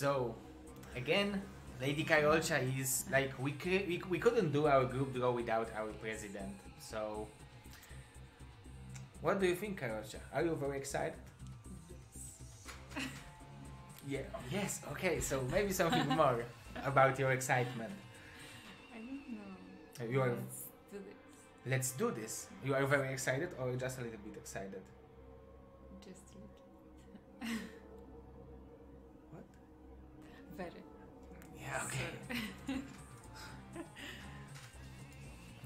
So, again, Lady Karolcha is like we, we we couldn't do our group draw without our president. So, what do you think, Karolcha? Are you very excited? Yes. Yeah. Yes. Okay. So maybe something more about your excitement. I don't know. Uh, you are. Let's do this. Let's do this. You are very excited, or just a little bit excited? Just a little. What? Very. Yeah. Okay.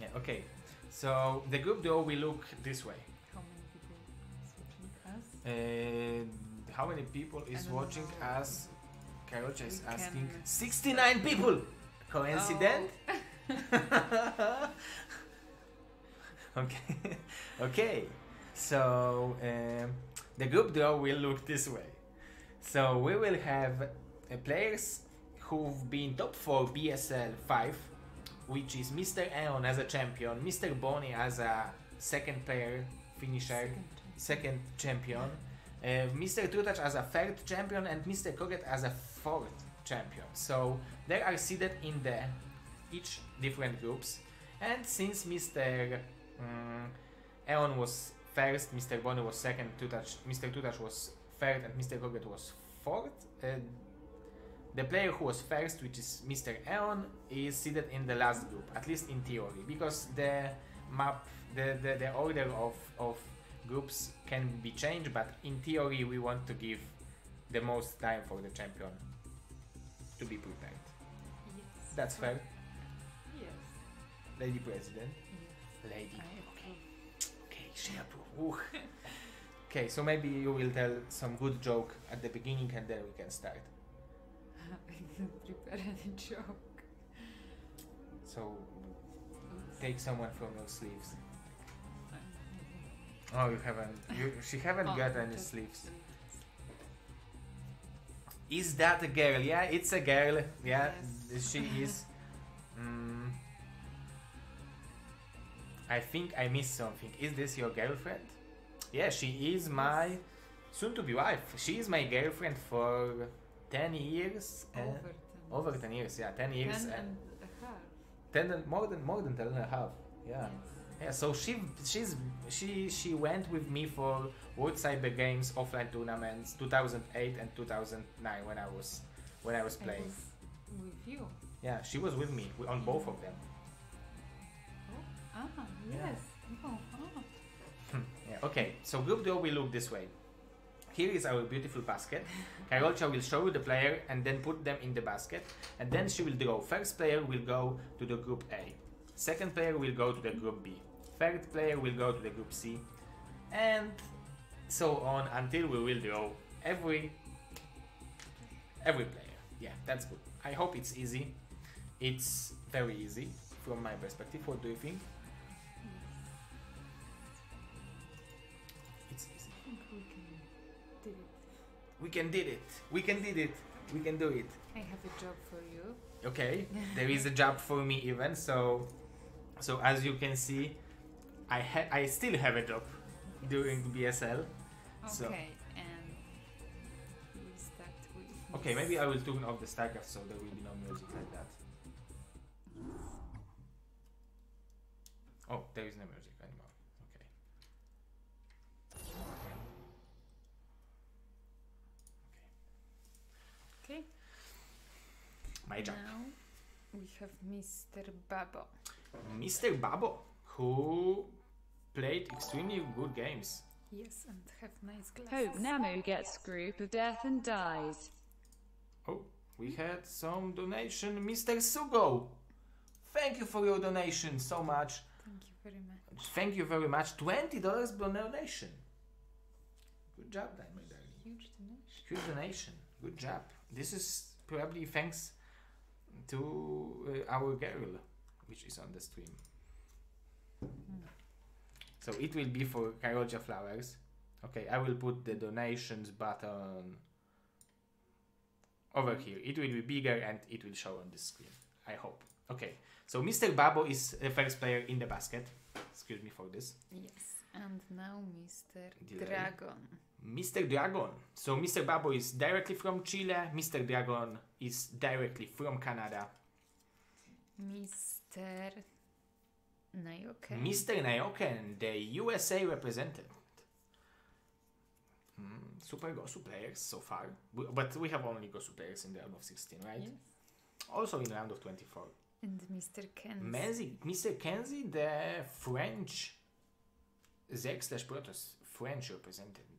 Yeah. Okay. So the group draw will look this way. How many people is watching us? Uh, how many people is watching know. us? Karolcha is asking. can- 69 people! Coincident? Oh. okay. okay. So um, the group draw will look this way. So we will have uh, players who've been top 4 BSL 5, which is Mr. Aeon as a champion, Mr. Bonnie as a second player finisher, Second second champion, uh, Mr. Trutach as a third champion, and Mr. Koget as a fourth champion. So they are seated in the each different groups. And since Mr. Um, Aeon was first, Mr. Bonnie was second, Tutach, Mr. Tutach was third, and Mr. Koget was fourth. Uh, the player who was first, which is Mr. Aeon, is seated in the last group, at least in theory, because the map, the, the, the order of, of groups can be changed, but in theory, we want to give the most time for the champion to be prepared. Yes. That's fair, Yes. Lady President. yes. Lady. Okay, okay, she. Okay, so maybe you will tell some good joke at the beginning and then we can start. I didn't prepare any joke. So take someone from your sleeves. Oh, you haven't. You, she haven't oh, got any sleeves. sleeves. Is that a girl? Yeah, it's a girl. Yeah, Yes. she is. Mm, I think I missed something. Is this your girlfriend? Yeah, she is my soon-to-be wife. She is my girlfriend for ten years. and- Over ten. over ten years. Yeah, ten years. Ten and and a half. ten and more than more than ten and a half. Yeah. Yes. Yeah, so she she's she she went with me for World Cyber Games offline tournaments 2008 and 2009 when I was when I was I playing. was with you. Yeah, she was with me on both of them. Oh. Ah, Yeah. yes. Oh, ah. yeah. Okay, so group draw will look this way. Here is our beautiful basket. Karolcha will show you the player and then put them in the basket, and then she will draw. First player will go to the group A. Second player will go to the group B. Third player will go to the group C, and so on until we will draw every every player. Yeah, that's good. I hope it's easy. It's very easy from my perspective. What do you think? We can did it. We can did it. We can do it. I have a job for you. Okay. there is a job for me even. So, so as you can see, I ha- I still have a job during BSL. Okay, So- and we start with. Okay, maybe I will turn off the StarCraft so there will be no music like that. Oh, there is no music anymore. Okay. Okay. My job. Now we have Mr. Babo. Mr. Babo, who played extremely good games. Yes, and have nice glasses. Hope Namu gets group of death and dies. Oh, we had some donation, Mr. Sugo. Thank you for your donation so much. Thank you very much. Thank you very much. Twenty dollars donation. Good job, Dan, my darling. Huge donation. Huge donation. Good job. This is probably thanks to uh, our girl, which is on the stream. So it will be for Karolcia Flowers. Okay, I will put the donations button over here. It will be bigger and it will show on the screen. I hope. Okay, so Mr. Babo is the first player in the basket. Excuse me for this. Yes. And now Mr. Delay. Dragon. Mr. Dragon. So Mr. Babo is directly from Chile. Mr. Dragon is directly from Canada. Mr. Nayoken. Mr. Naoken, the USA representative. Hmm, super Gosu players so far. But we have only Gosu players in the round of 16, right? Yes. Also in round of 24. And Mr. Ken. Menzi, Mr. Kenzie, the French Zerg slash Protoss French representative.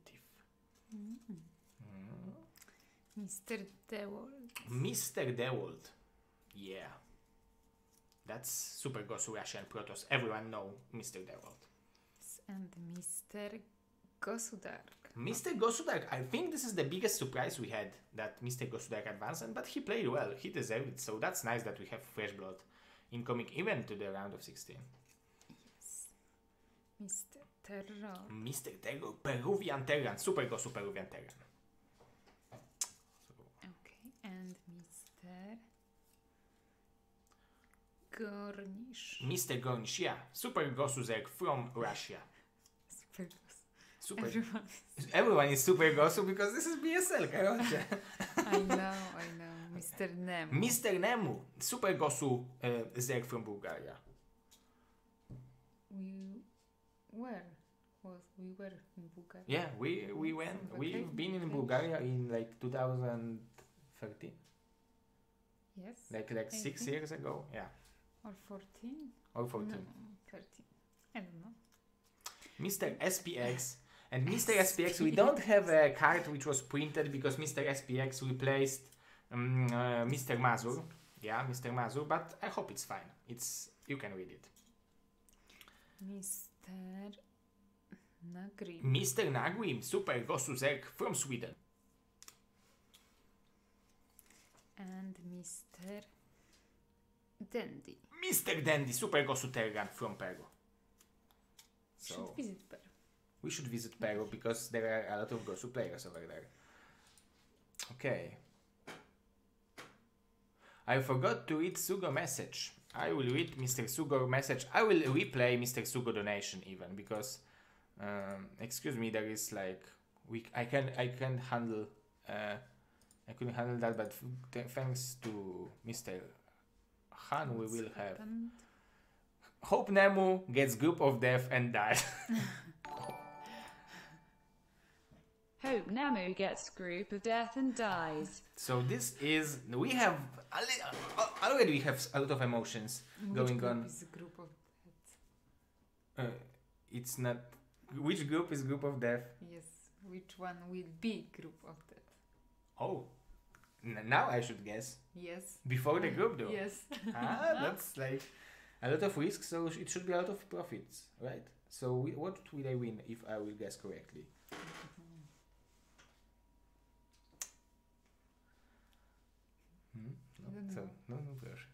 Mm. Mr. Dewald. Mr. Dewold. Yeah. That's Super Gosu Russian Protoss. Everyone know Mr. Dewold. And Mr. Gosudark. Mr. Gosudark, I think this is the biggest surprise we had that Mr. Gosudark advanced, but he played well. He deserved it, so that's nice that we have fresh blood incoming even to the round of 16. Yes. Mr. Terror. Mister Peruvian Terran. Super go, super Peruvian Terran. Okay, and Mister... Gornish. Mister Gornish, yeah. Super Gosuzek from Russia. Super Super. Everyone is, Everyone is Super Gosu because this is BSL, Karolcie. I know, I know. Mister Nemu. Mister Nemu. Super Gosu uh, e, Zek from Bulgaria. We... Where? Was we were in Bulgaria? Yeah, we we went. We've been in Bulgaria in like 2013, Yes. like like I six think. years ago. Yeah, Or 14? or 14. No, 13. I don't know. Mr. SPX and Mr. SPX. We don't have a card which was printed because Mr. SPX replaced um, uh, Mr. Mazur. Yeah, Mr. Mazur. But I hope it's fine. It's you can read it. Mr. Mr. Nagui, Super Gosu from Sweden. And Mr. Dandy. Mr. Dandy, Super gosutergan from Peru. So. Should visit Peru. We should visit Peru because there are a lot of Gosu players over there. Okay. I forgot to read Sugo message. I will read Mr. Sugo message. I will replay Mr. Sugo donation even because, um, excuse me, there is like we I can I can handle uh, I couldn't handle that, but th- thanks to Mr. Han, we What's will have? Hope Nemu gets group of death and dies. Hope Namu gets group of death and dies. So this is we have already we have a lot of emotions Which going group on. is a group of that? Uh, it's not which group is group of death. Yes. Which one will be group of death? Oh, n- now I should guess Yes. before the group though. Yes. ah, that's like a lot of risk, so it should be a lot of profits, right? So we, what will I win if I will guess correctly? Hmm? No, so no, no pressure.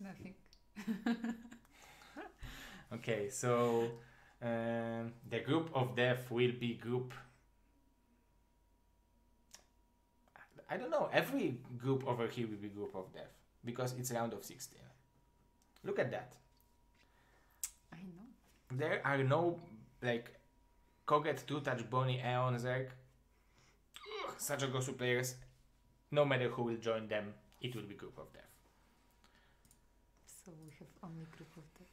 Nothing. Okay, so um, the group of death will be group. I don't know. Every group over here will be group of death because it's round of sixteen. Look at that. I know. There are no like Koget, Two Touch, Bonnie, Aeon, Zerg. Such a Gosu players. No matter who will join them, it will be group of death. So we have only group of death.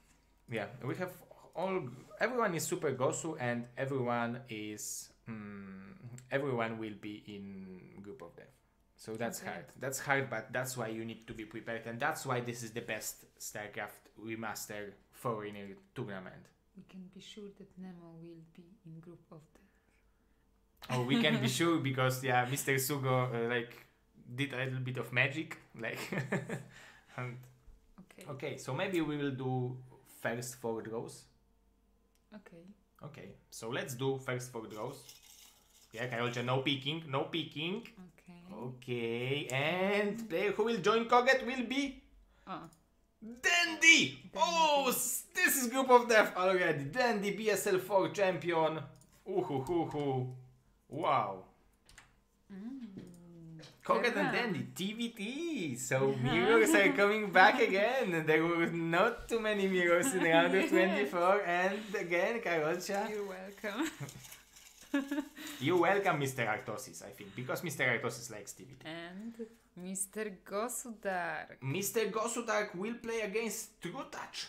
Yeah, we have all. Everyone is super Gosu, and everyone is. Mm, everyone will be in group of death. So that's Okay. hard. That's hard, but that's why you need to be prepared, and that's why this is the best StarCraft remaster foreigner tournament. We can be sure that Nemo will be in group of death. Oh, we can be sure because yeah, Mr. Sugo uh, like did a little bit of magic, like. and, Okay. okay, so maybe we will do first four draws. Okay. Okay, so let's do first four draws. Yeah, Karolcia, no peeking, no peeking. Okay. Okay, and player who will join Koget will be Oh. Dandy! Oh, this is group of death already. Dandy, BSL 4 champion. Ooh, hoo, hoo, hoo. Wow. Mm. Koget and. Dandy, TVT. So mirrors are coming back again. There were not too many mirrors in round of 24. And again, Karolcha. You're welcome. You're welcome, Mr. Artosis, I think, because Mr. Artosis likes TVT. and Mr. Gosudark. Mr. Gosudark will play against True Touch.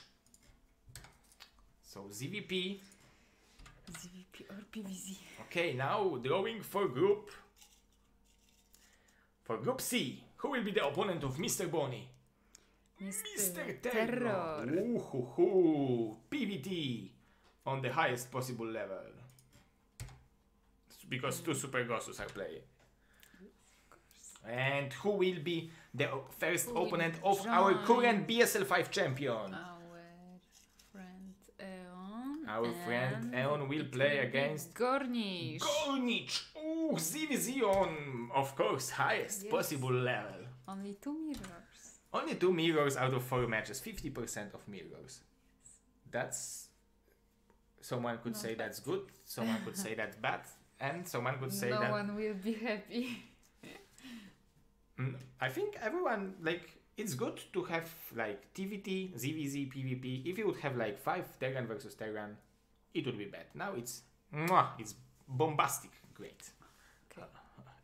So ZVP. ZVP or PVZ. Okay, now drawing for group. For group C, who will be the opponent of Mr. Bonnie? Mr. Terror. Terror. Ooh. PVT on the highest possible level. Because two Super Gossus are playing. And who will be the first Who opponent of our current BSL5 champion? Our friend Eon. Our friend Eon will play against Gornish. Ooh, ZVZ on, of course, highest Yes. possible level. Only two mirrors. Only two mirrors out of four matches, 50% of mirrors. That's. Someone could Not say that's good, someone could say that's bad, and someone could say no that. one will be happy. Mm, I think everyone, like, it's good to have, like, TVT, ZVZ, PvP. If you would have, like, five Terran versus Terran, it would be bad. Now it's. Mwah, it's bombastic. Great.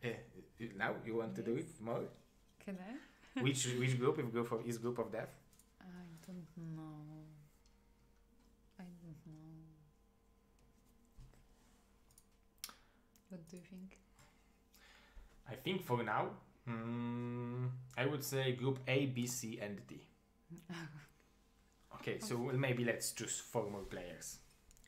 Uh, now you want to do it more? Can I? which which group if group of is group of death? I don't know. I don't know. What do you think? I think for now, mm, I would say group A, B, C, and D. Okay, so maybe let's choose four more players.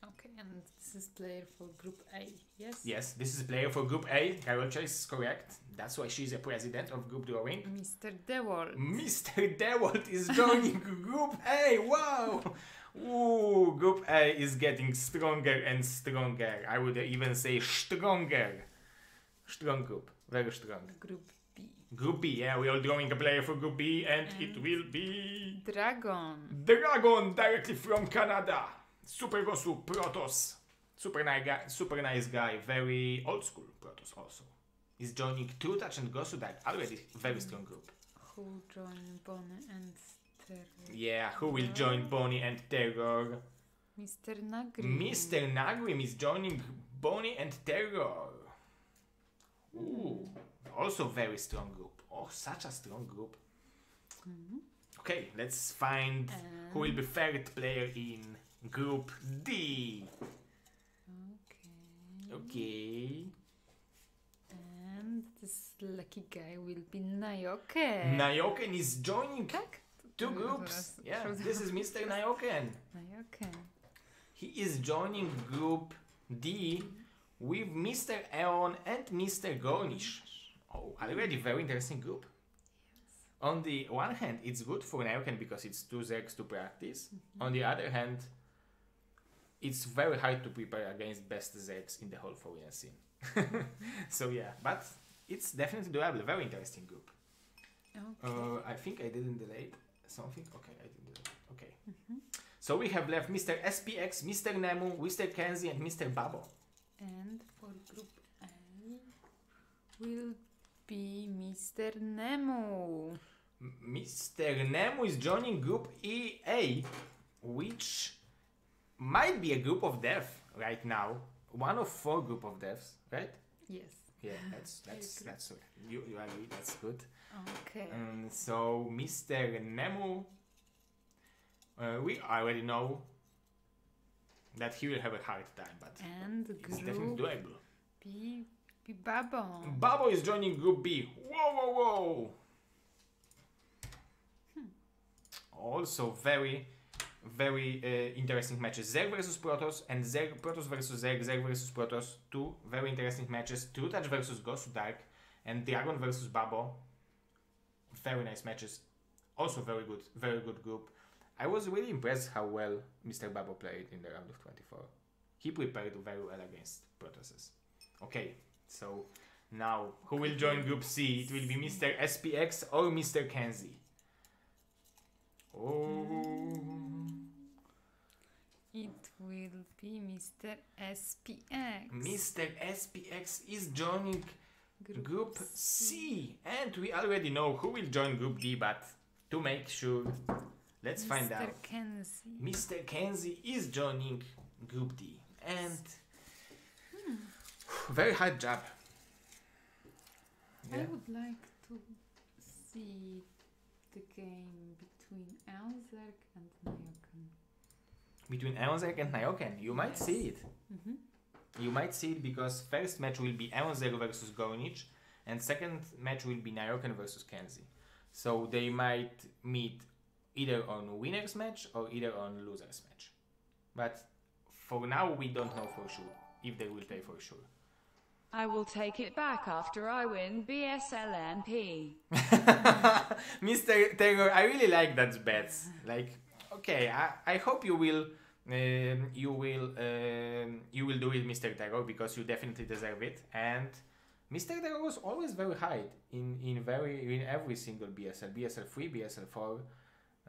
Okay, and this is player for group A, yes? Yes, this is player for group A. Karolcha is correct. That's why she's a president of group drawing. Mr. Dewalt. Mr. Dewalt is joining group A. Wow. Ooh, group A is getting stronger and stronger. I would even say stronger. Strong group, very strong. Group B. Group B, yeah, we are drawing a player for Group B, and it will be Dragon. Dragon directly from Canada. Super Gosu Protoss, super nice guy, super nice guy, very old school Protoss also. Is joining True Touch and Gosu Dark already very strong group. Who joined Bonnie and Terror? Yeah, who will join ah. Bonnie and Terror? Mr. Nagri. Mr. Nagrim is joining Bonnie and Terror. Ooh, also very strong group. Oh, such a strong group. Mm-hmm. Okay, let's find who will be third player in Group D. Okay. Okay. And this lucky guy will be Nayoke. Nayoken is joining Tak? two groups. Yeah, this is Mr. Nayoken. Nayoke. He is joining Group D with Mr. Eon and Mr. Gornish. Oh, already very interesting group. On the one hand, it's good for Nayoken because it's two Zergs to practice. On the mm-hmm. other hand, it's very hard to prepare against best Zergs in the whole foreign scene. so yeah, but it's definitely doable. Very interesting group. Okay. Uh, I think I didn't delay something. Okay, I didn't delay. Okay. So we have left Mr. SPX, Mr. Nemu, Mr. Kenzie, and Mr. Babo. And for group A will be Mr. Nemu. Mr. Nemu is joining Group EA, which might be a group of death right now. One of four group of deaths, right? Yes. Yeah, that's that's that's you you agree. That's good. Okay. Um, so Mr. Nemu, uh, we already know that he will have a hard time, but and it's definitely doable. B, B Babo. Babo is joining Group B. Whoa, whoa, whoa! Also, very, very uh, interesting matches. Zerg versus Protoss and Zerg Protoss versus Zerg, Zerg versus Protoss. Two very interesting matches. True Touch versus Gosudark and Dragon versus Babo. Very nice matches. Also very good, very good group. I was really impressed how well Mr. Babo played in the round of 24. He prepared very well against Protosses. Okay, so now who will join Group C? It will be Mr. SPX or Mr. Kenzie. Oh, It will be Mr. SPX. Mr. SPX is joining Group C. And we already know who will join Group D, but to make sure, let's find Mr. out. Kenzie. Mr. Kenzie is joining Group D. And hmm. very hard job. I would like to see the game between Elzerk and. Between Eonzerk and Nayoken, you might see it. Mm-hmm. You might see it because first match will be Eonzer versus Gornish, and second match will be Nayoken versus Kenzie. So they might meet either on winners match or either on losers match. But for now, we don't know for sure if they will play for sure. I will take it back after I win BSLNP. Mr. Taylor, I really like that bets. Like, okay, I, I hope you will. Um, you will um, you will do it, Mr. Taylor, because you definitely deserve it. And Mr. Taylor was always very high in, in very in every single BSL, BSL three, BSL four,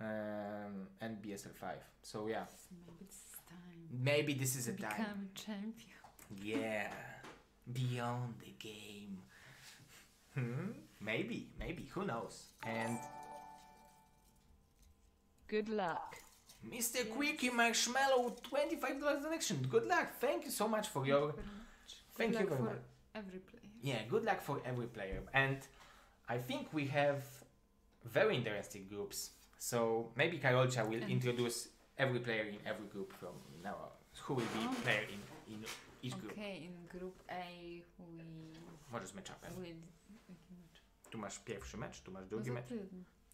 um, and BSL five. So yeah, Maybe it's time maybe this is a time. become champion. Yeah, beyond the game. Hmm? Maybe, maybe. Who knows? And Good luck. Mr. Quickie Marshmallow, twenty-five dollars donation. Good luck. Thank you so much for your. very much. Thank Good you luck very for much. every player. Yeah, good luck for every player. And I think we have very interesting groups. So maybe Karolcha will And- introduce every player in every group from now on. Who will be Oh. player in, in each group. Okay, in group A we Możesz mecz upem. will. jaki mecz? Tu masz pierwszy mecz, tu masz drugi mecz.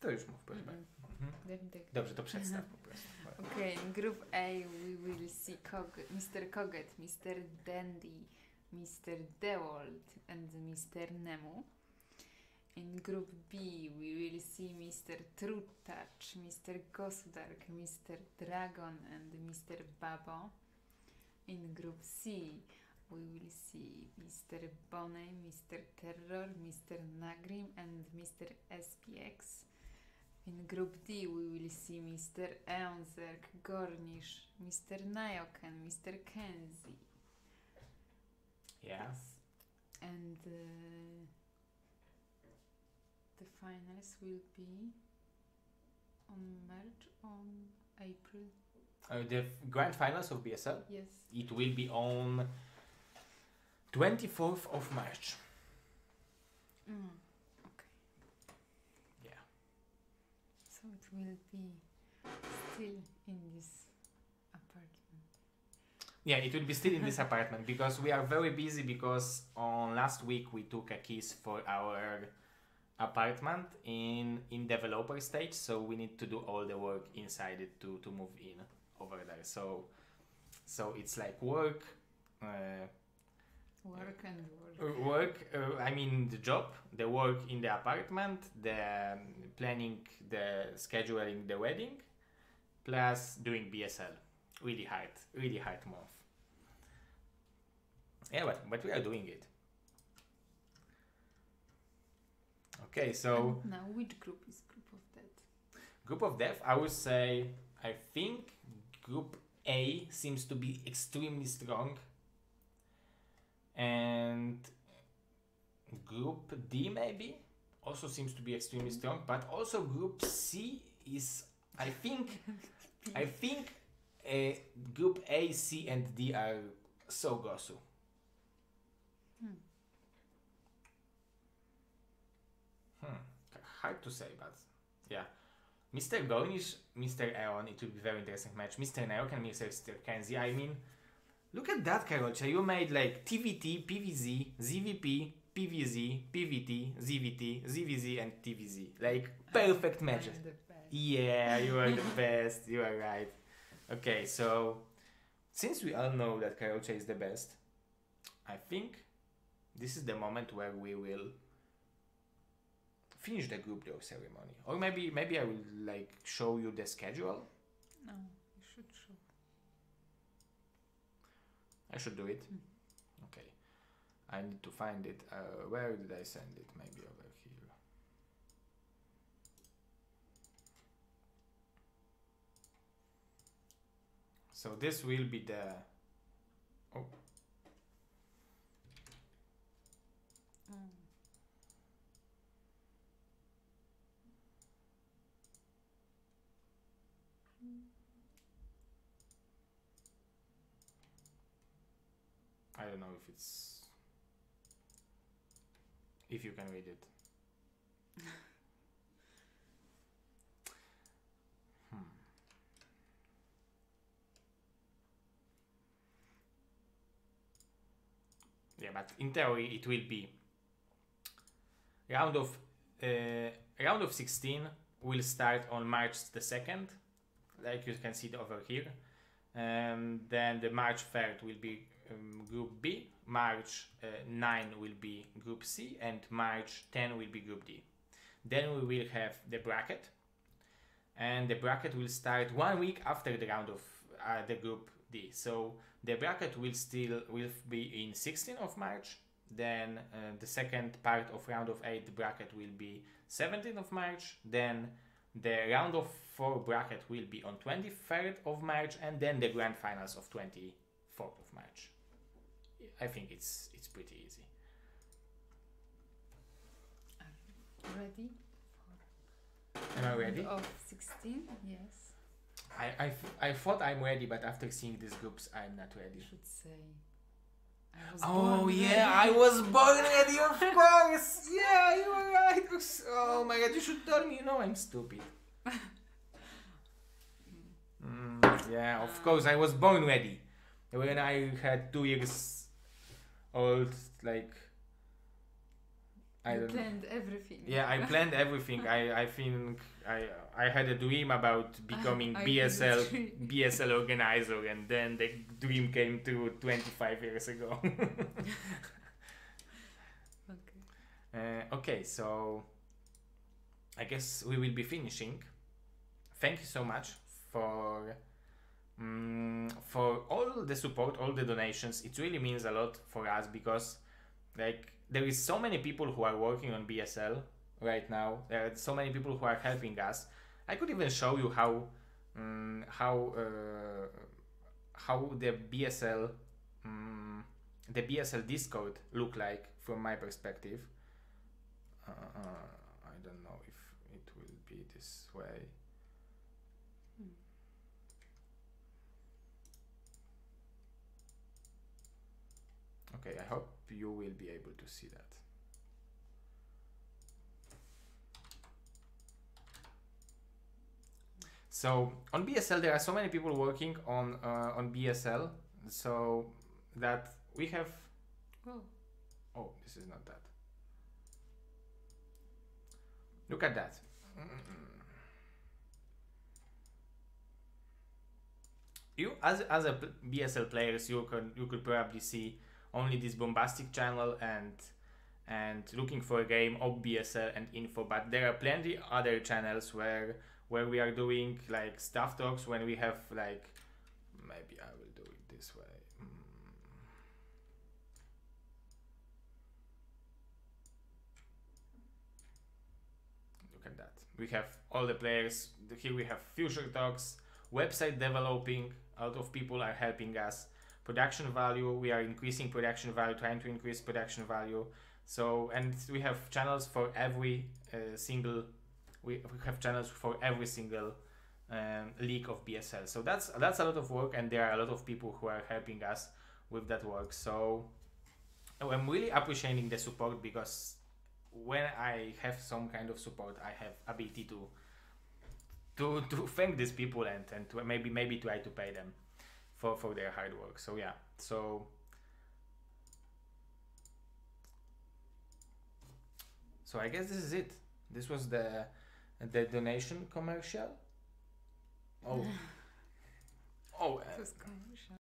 To już mów, proszę mi tak. Dobrze, to przedstaw po prostu. Okay, in group A we will see Cog- Mr. Coget, Mr. Dandy, Mr. Dewold, and Mr. Nemu. In group B we will see Mr. Trutouch, Mr. Gosudark, Mr. Dragon, and Mr. Babo. In group C we will see Mr. Bonnet, Mr. Terror, Mr. Nagrim, and Mr. SPX. In Group D, we will see Mr. Eonzerk, Gornish, Mr. Nayoken, Mr. Kenzie. Yeah. And uh, the finals will be on March, on April. Uh, the f- grand finals of BSL, Yes. it will be on 24th of March. Mm. Okay. Yeah. So it will be still in this apartment. Yeah, it will be still in this apartment because we are very busy because on last week we took a keys for our apartment in in developer stage so we need to do all the work inside it to to move in over there so so it's like work uh, Work and work. Uh, work uh, i mean the job the work in the apartment the um, planning the scheduling the wedding plus doing bsl really hard really hard month yeah but, but we are doing it okay so And now, which group is group of death? group of death i would say i think group a seems to be extremely strong and group d maybe also seems to be extremely strong but also group c is i think i think uh, group a c and d are so gosu Hmm. hmm hard to say but yeah Mr. Gornish, Mr. Aeon, it will be very interesting match. Mr. Naok and Mr. Kenzie. I mean, look at that, Karolcha. You made like TVT, PVZ, ZVP, PVZ, PVT, ZVT, ZVZ, and TVZ. Like perfect matches. I'm the best. Yeah, you are the best. You are right. Okay, so since we all know that Karolcha is the best, I think this is the moment where we will finish the group door ceremony. Or maybe maybe I will like show you the schedule. No, you should show. I should do it. Mm. Okay. I need to find it. Uh, where did I send it? Maybe over here. So this will be the Mm. Don't know if it's if you can read it. hmm. Yeah, but in theory it will be round of uh, round of 16 will start on March the 2nd, like you can see over here. And then the March 3rd will be um, Group B, March uh, 9 will be Group C, and March 10 will be Group D. Then we will have the bracket, and the bracket will start one week after the round of uh, the Group D. So the bracket will still will be in 16th of March. Then uh, the second part of round of eight bracket will be 17th of March. Then the round of four bracket will be on 23rd of March, and then the grand finals of 24th of March. I think it's it's pretty easy. Ready? Am I ready? Of 16? Yes. I, I, I thought I'm ready, but after seeing these groups, I'm not You ready. should say. Oh yeah, I was born ready, of course. Yeah, you were right. Oh my god, you should tell me. You know I'm stupid. Mm, yeah, of course I was born ready. When I had two years old, like I You planned everything. Yeah, I planned everything. I, I think I I had a dream about becoming I BSL. BSL organizer, and then the dream came true 25 years ago. Okay. uh, okay, so I guess we will be finishing. Thank you so much for mm, for all the support, all the donations. It really means a lot for us because like there is so many people who are working on BSL right now. There are so many people who are helping us. I could even show you how mm, how uh, how the BSL mm, the BSL Discord look like from my perspective. Uh, uh, I don't know if it will be this way. Okay, I hope you will be able to see that. So on BSL, there are so many people working on uh, on BSL, so that we have. Oh. Oh, this is not that. Look at that. You as as a BSL players, you can you could probably see only this bombastic channel and and looking for a game of BSL and info, but there are plenty other channels where where we are doing like stuff talks when we have like maybe I will do it this way. Mm. Look at that. We have all the players. Here we have future talks, website developing. A lot of people are helping us. Production value. We are increasing production value, trying to increase production value. So and we have channels for every uh, single. We, have channels for every single um, league of BSL. So that's that's a lot of work, and there are a lot of people who are helping us with that work. So I'm really appreciating the support because when I have some kind of support, I have ability to to to thank these people and and to maybe maybe try to pay them for for their hard work. So yeah, so. So I guess this is it. This was the the donation commercial. Oh. oh, uh, It was commercial.